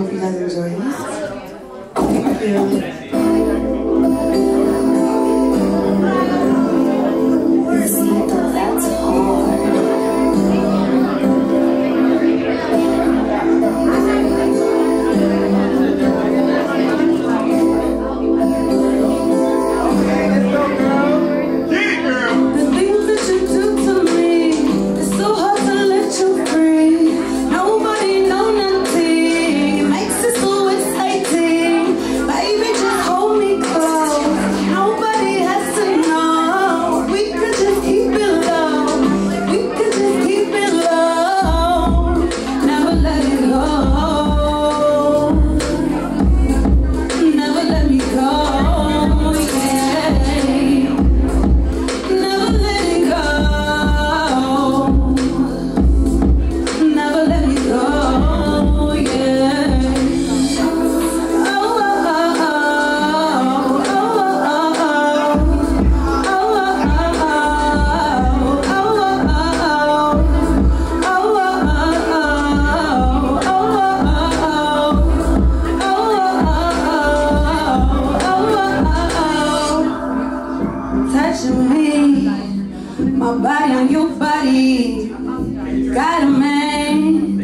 Wielką Filarę Różowic. Dziękuję. touching me. My body on your body. Got a man.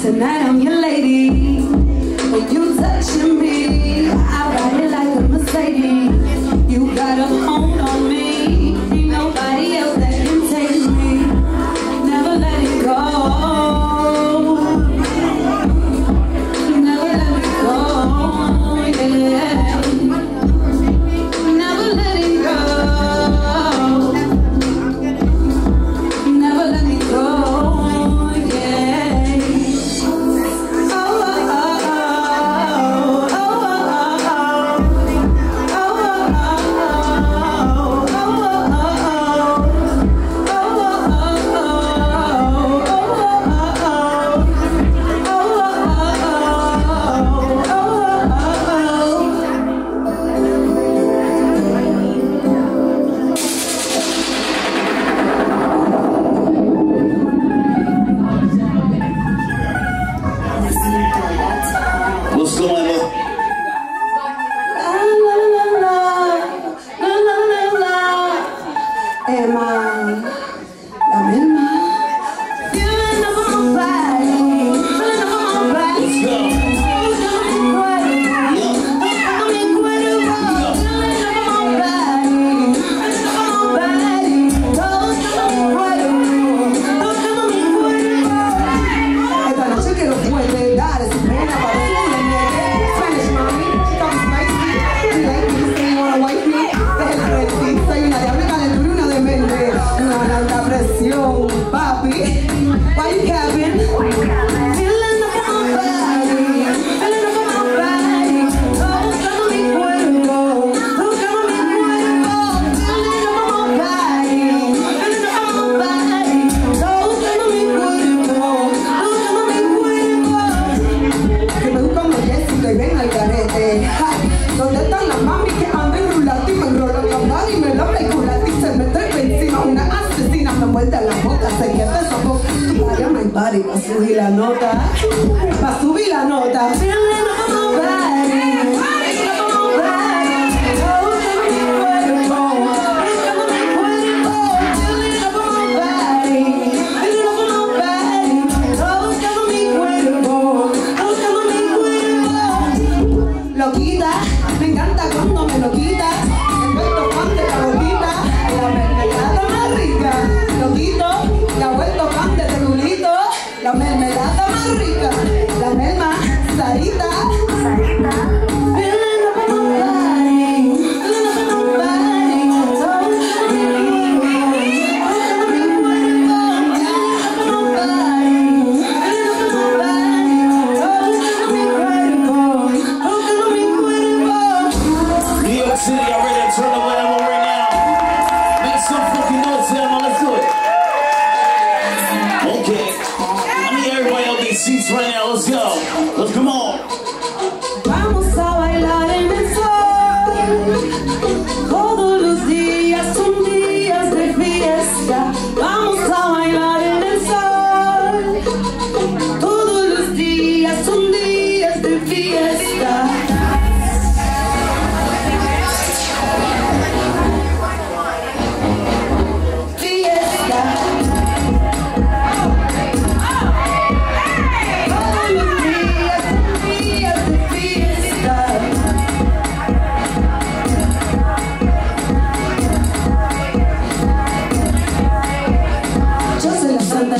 Tonight I'm your lady. But you touching me. a subir la nota, a subir la nota. Loquita, me encanta cuando me lo quita. seats right now. Let's go. Let's come on.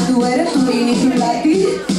Do tu eres, tú viniste y la it.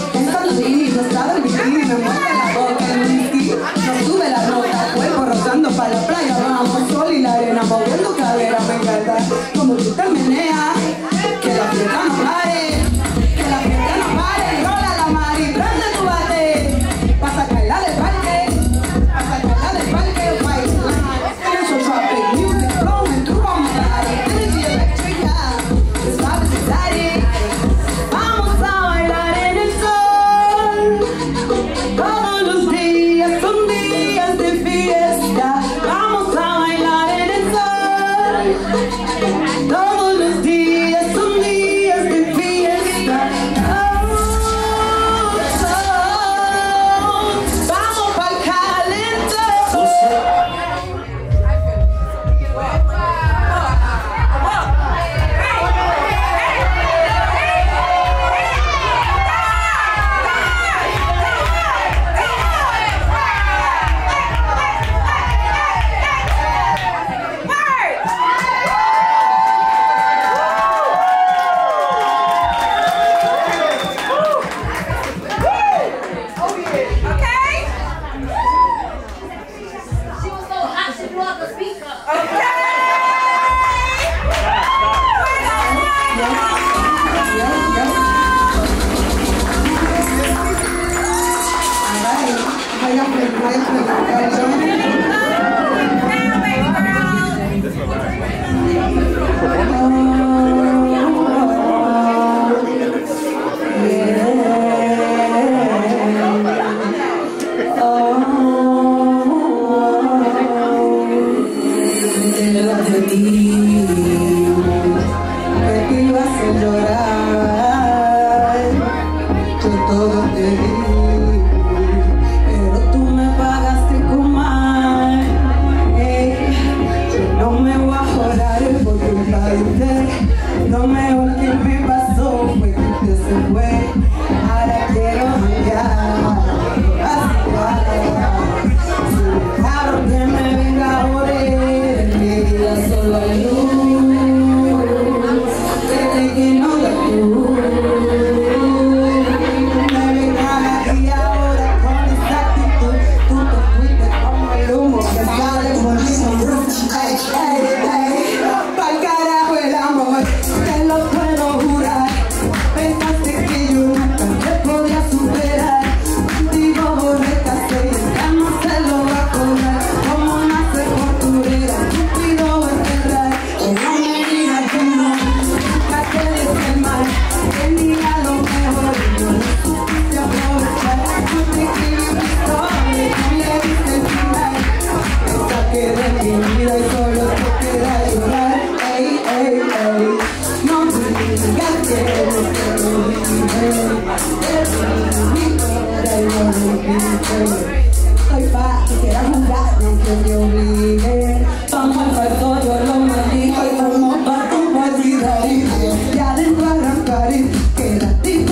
va, quisiera jugar, no que te obligue. Vamos al cuarto, yo lo maldito y vamos pa' tu maldita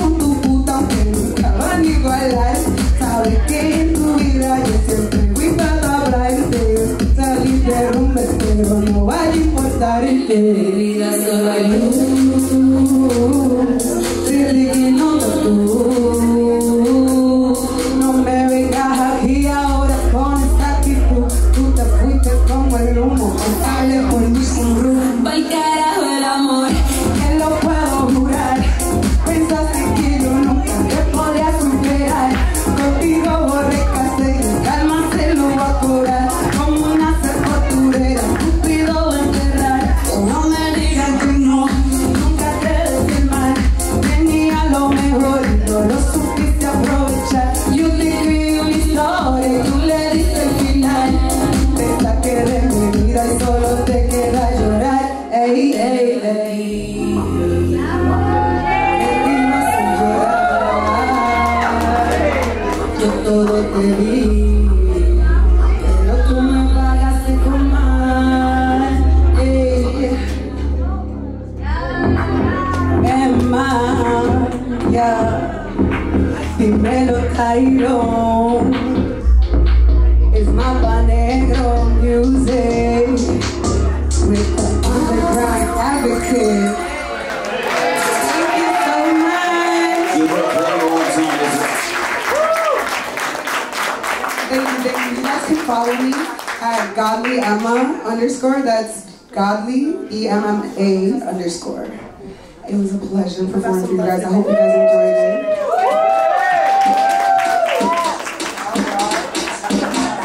con tu puta igualar. Que tu vida siempre para de rumbe, a solo hay luz. Iron is Mapa music with the underground advocate. Thank you so much. You guys can follow me at Godly Emma underscore. That's Godly E M M A underscore. It was a pleasure performing for you guys. I hope you guys enjoyed it.